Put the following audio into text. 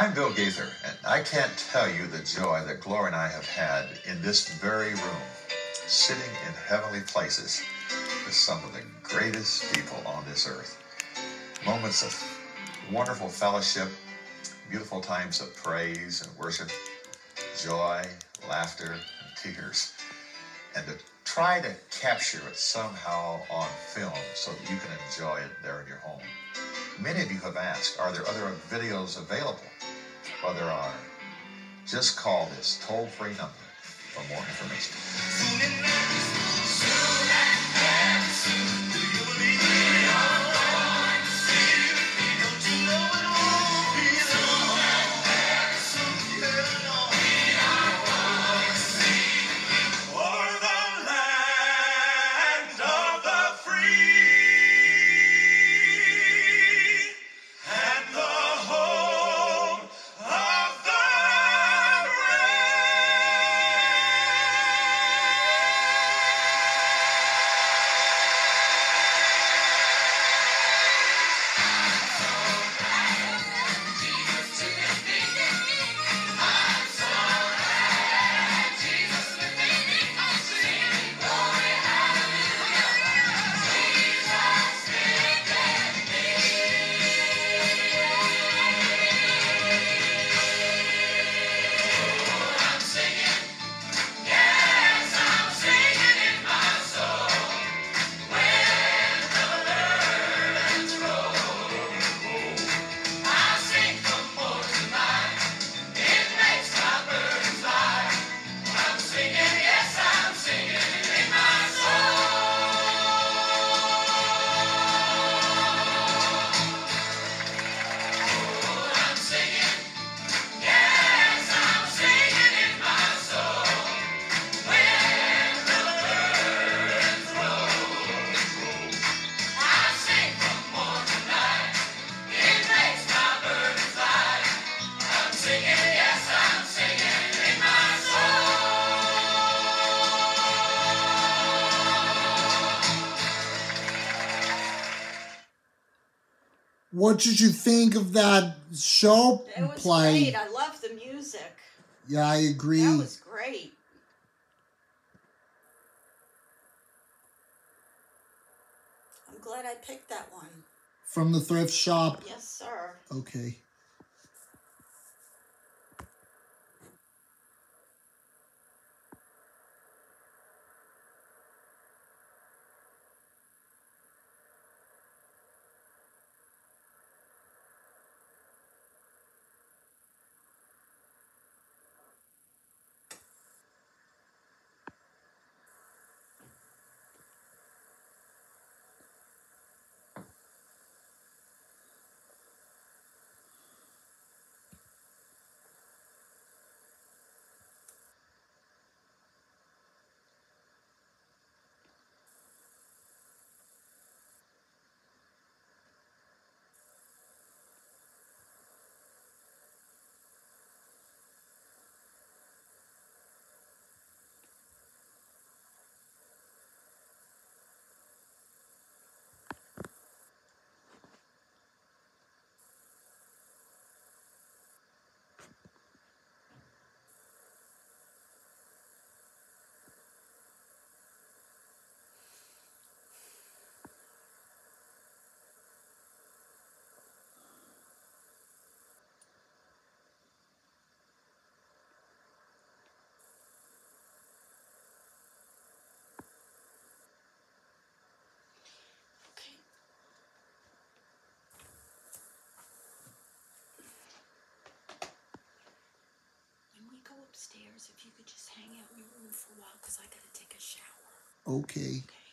I'm Bill Gaither, and I can't tell you the joy that Gloria and I have had in this very room, sitting in heavenly places with some of the greatest people on this earth. Moments of wonderful fellowship, beautiful times of praise and worship, joy, laughter, and tears. And to try to capture it somehow on film so that you can enjoy it there in your home. Many of you have asked, are there other videos available? Well, there are. Just call this toll free number for more information. What did you think of that show It was play? great. I love the music. Yeah, I agree. That was great. I'm glad I picked that one. From the thrift shop. Yes, sir. Okay. Okay. Upstairs, if you could just hang out in your room for a while, because I gotta take a shower. Okay. Okay.